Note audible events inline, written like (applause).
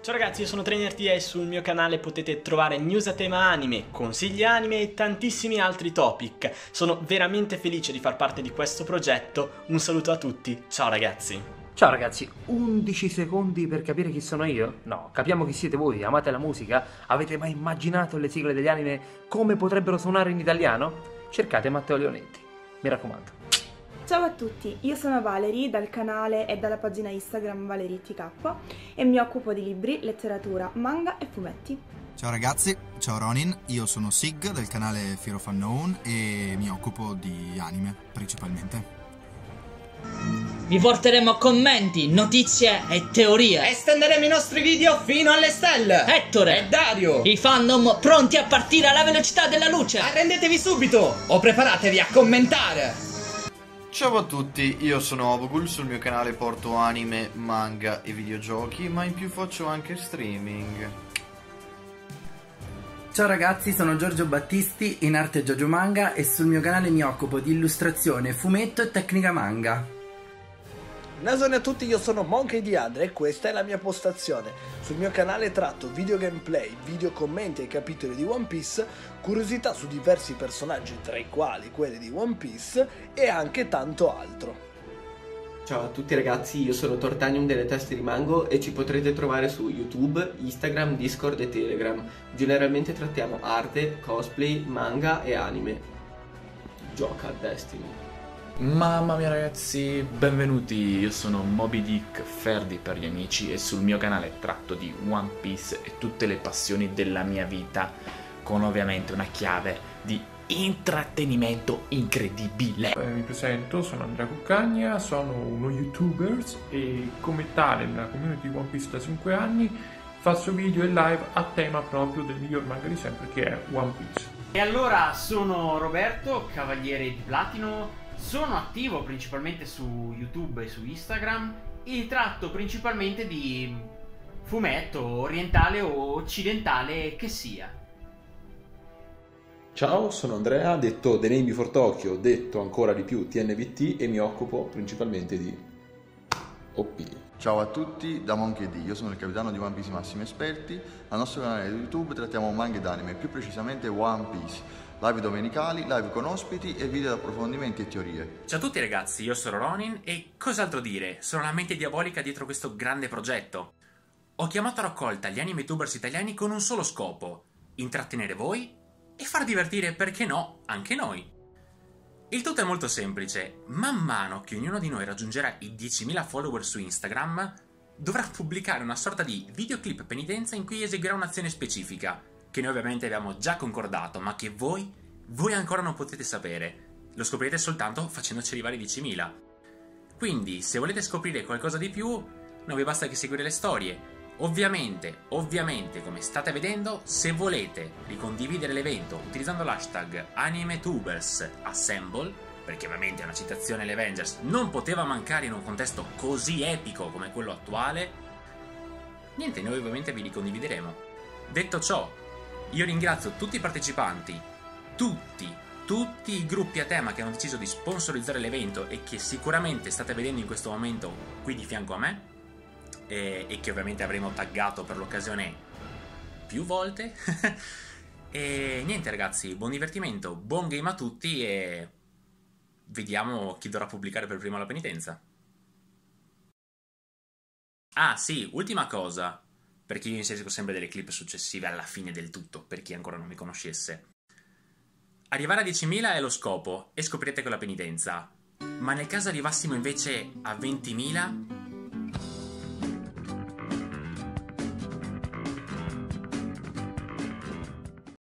Ciao ragazzi, io sono TrainerT e sul mio canale potete trovare news a tema anime, consigli anime e tantissimi altri topic. Sono veramente felice di far parte di questo progetto. Un saluto a tutti, ciao ragazzi. Ciao ragazzi, 11 secondi per capire chi sono io? No, capiamo chi siete voi, amate la musica? Avete mai immaginato le sigle degli anime come potrebbero suonare in italiano? Cercate Matteo Leonetti, mi raccomando. Ciao a tutti, io sono Valerie dal canale e dalla pagina Instagram ValerieTK e mi occupo di libri, letteratura, manga e fumetti. Ciao ragazzi, ciao Ronin, io sono Sig del canale Fear of Unknown e mi occupo di anime principalmente. Vi porteremo commenti, notizie e teorie. Estenderemo i nostri video fino alle stelle. Ettore e Dario. I fandom pronti a partire alla velocità della luce. Arrendetevi subito o preparatevi a commentare. Ciao a tutti, io sono Obogul, sul mio canale porto anime, manga e videogiochi, ma in più faccio anche streaming. Ciao ragazzi, sono Giorgio Battisti, in arte Giorgio Manga e sul mio canale mi occupo di illustrazione, fumetto e tecnica manga. Nasone a tutti, io sono Monkey di Andre e questa è la mia postazione. Sul mio canale tratto video gameplay, video commenti ai capitoli di One Piece, curiosità su diversi personaggi tra i quali quelli di One Piece e anche tanto altro. Ciao a tutti ragazzi, io sono Tortanium delle teste di Mango e ci potrete trovare su YouTube, Instagram, Discord e Telegram. Generalmente trattiamo arte, cosplay, manga e anime. Gioca a Destiny. Mamma mia ragazzi, benvenuti, io sono Moby Dick Ferdi per gli amici e sul mio canale tratto di One Piece e tutte le passioni della mia vita con ovviamente una chiave di intrattenimento incredibile. Eh, mi presento, sono Andrea Cuccagna, sono uno youtuber e come tale nella community One Piece da 5 anni faccio video e live a tema proprio del miglior manga di sempre che è One Piece. E allora sono Roberto, cavaliere di platino sono attivo principalmente su YouTube e su Instagram e tratto principalmente di fumetto orientale o occidentale che sia. Ciao, sono Andrea, detto The Name for Tokyo, detto ancora di più TNVT e mi occupo principalmente di OP. Ciao a tutti, da Monkey D, io sono il capitano di One Piece Massimo Esperti, al nostro canale YouTube trattiamo manga ed anime, più precisamente One Piece live domenicali, live con ospiti e video di approfondimenti e teorie. Ciao a tutti ragazzi, io sono Ronin e cos'altro dire? Sono la mente diabolica dietro questo grande progetto. Ho chiamato a raccolta gli anime tubers italiani con un solo scopo, intrattenere voi e far divertire, perché no, anche noi. Il tutto è molto semplice, man mano che ognuno di noi raggiungerà i 10.000 follower su Instagram, dovrà pubblicare una sorta di videoclip penitenza in cui eseguirà un'azione specifica, che noi ovviamente abbiamo già concordato, ma che voi, voi ancora non potete sapere. Lo scoprirete soltanto facendoci arrivare i 10.000. Quindi, se volete scoprire qualcosa di più, non vi basta che seguire le storie. Ovviamente, ovviamente, come state vedendo, se volete ricondividere l'evento utilizzando l'hashtag AnimeTubers perché ovviamente una citazione agli Avengers non poteva mancare in un contesto così epico come quello attuale, niente, noi ovviamente vi ricondivideremo. Detto ciò, io ringrazio tutti i partecipanti, tutti, tutti i gruppi a tema che hanno deciso di sponsorizzare l'evento e che sicuramente state vedendo in questo momento qui di fianco a me e, e che ovviamente avremo taggato per l'occasione più volte. (laughs) e niente ragazzi, buon divertimento, buon game a tutti e vediamo chi dovrà pubblicare per primo la penitenza. Ah sì, ultima cosa perché io inserisco sempre delle clip successive alla fine del tutto, per chi ancora non mi conoscesse. Arrivare a 10.000 è lo scopo, e scoprirete con la penitenza. Ma nel caso arrivassimo invece a 20.000,